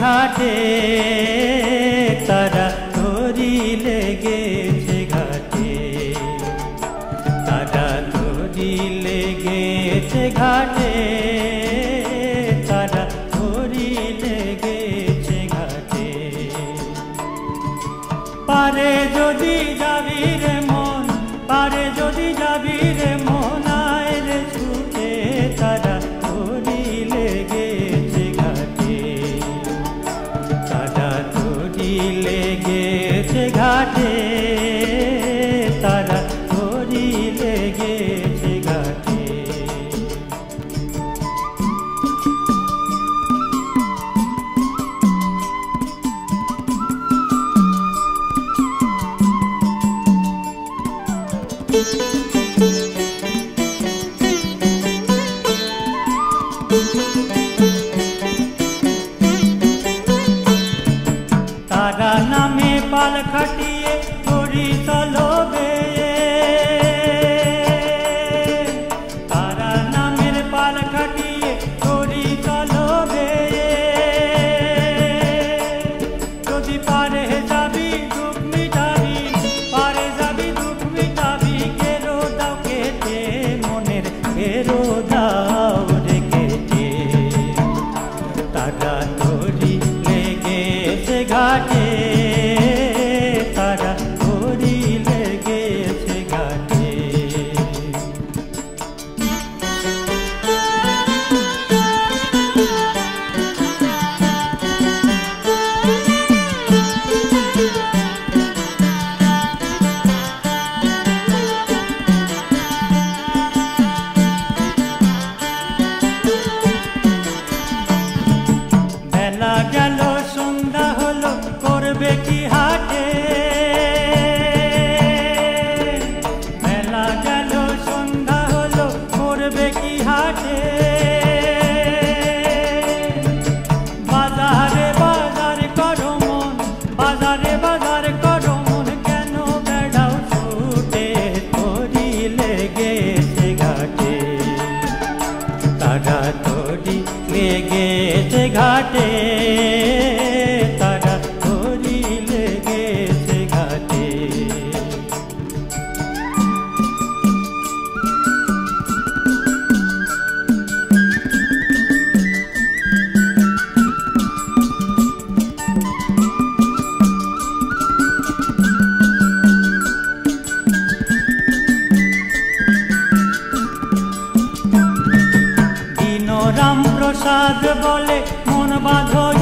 ঘাটে তারা ধরি লেগেছে ঘাটে। তারা ধরি লেগেছে ঘাটে যদি যাবি রে মন, পারে যদি যাবি রে মন, আয় রে ছুটে তারা তরি লেগেছে ঘাটে। তারা তরি লেগেছে ঘাটে। নামে পাল খাটিয়ে করি তলবে তারা নামের পাল খাটিয়ে করি তলবে যদি পারে যাবি দুঃখ মিটাবি পারে যাবি দুঃখ মিটাবি কেরো দাও কেটে মনের কেরো দাও রে কেটে তারা তরি লেগেছে ঘাটে la la la লেগেছে ঘাটে তারা তরি লেগেছে ঘাটে। দীনরাম প্রসাদ বলে মন বাঁধো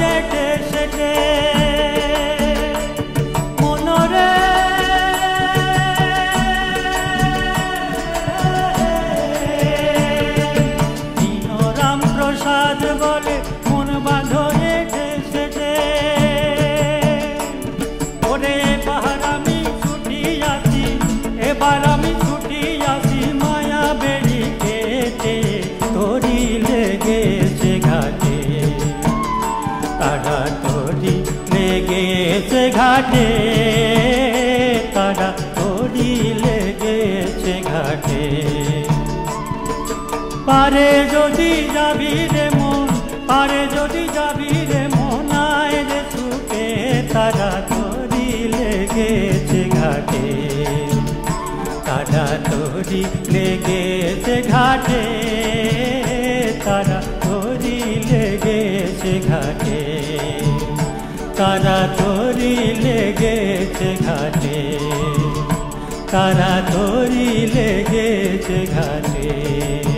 ঘাটে, তারা তরি লেগেছে ঘাটে। পারে যদি যাবি রে মন, পারে যদি যাবি রে মন, আয় রে ছুটে, তারা তরি লেগেছে ঘাটে। তারা তরি লেগেছে লেগেছে ঘাটে তারা তরি লেগেছে ঘাটে।